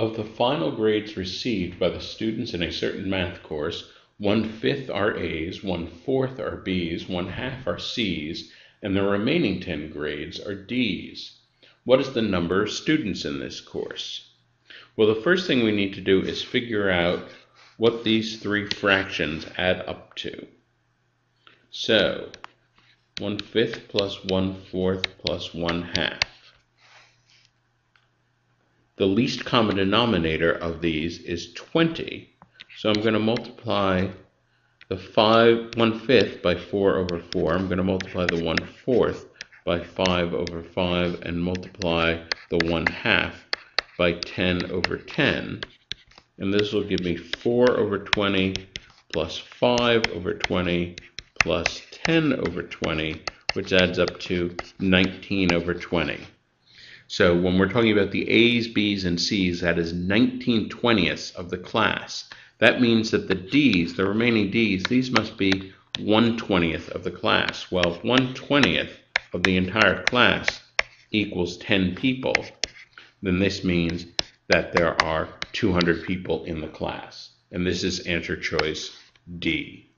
Of the final grades received by the students in a certain math course, one fifth are A's, one fourth are B's, one half are C's, and the remaining 10 grades are D's. What is the number of students in this course? Well, the first thing we need to do is figure out what these three fractions add up to. So, one fifth plus one fourth plus one half. The least common denominator of these is 20. So I'm going to multiply the 5, 1 fifth by 4 over 4. I'm going to multiply the 1 fourth by 5 over 5 and multiply the 1 half by 10 over 10. And this will give me 4 over 20 plus 5 over 20 plus 10 over 20, which adds up to 19 over 20. So when we're talking about the A's, B's, and C's, that is 19 twentieths of the class. That means that the D's, the remaining D's, these must be 1 20th of the class. Well, 1 20th of the entire class equals 10 people, then this means that there are 200 people in the class. And this is answer choice D.